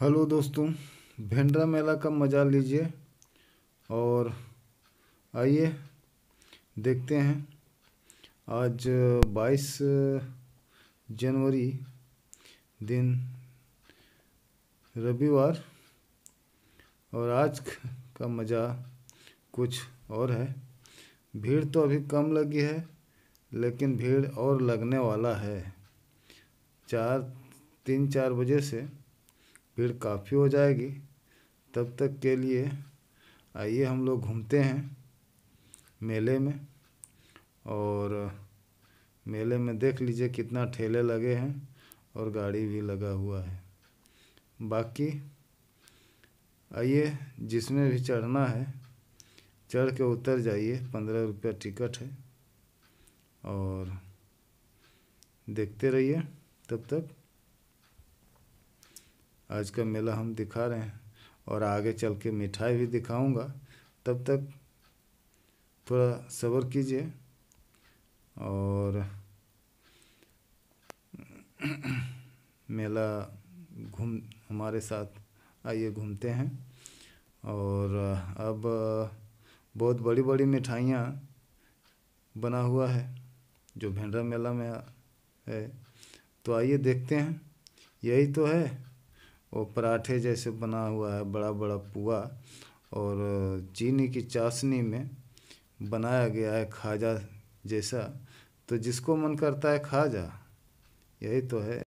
Hello दोस्तों, भेंडरा मेला का मज़ा लीजिए और आइए, देखते हैं। आज 22 जनवरी दिन रविवार और आज का मज़ा कुछ और है। भीड़ तो अभी कम लगी है, लेकिन भीड़ और लगने वाला है। चार, तीन चार बजे से भीड़ काफ़ी हो जाएगी। तब तक के लिए आइए हम लोग घूमते हैं मेले में और मेले में देख लीजिए कितना ठेले लगे हैं और गाड़ी भी लगा हुआ है। बाकी आइए जिसमें भी चढ़ना है, चढ़ के उतर जाइए। पंद्रह रुपया टिकट है और देखते रहिए तब तक। आज का मेला हम दिखा रहे हैं और आगे चल के मिठाई भी दिखाऊँगा। तब तक थोड़ा सब्र कीजिए और मेला घूम हमारे साथ आइए घूमते हैं। और अब बहुत बड़ी बड़ी मिठाइयाँ बना हुआ है, जो भेंडरा मेला में है। तो आइए देखते हैं। यही तो है। वो पराठे जैसे बना हुआ है बड़ा बड़ा पुआ और चीनी की चाशनी में बनाया गया है खाजा जैसा। तो जिसको मन करता है खाजा, यही तो है।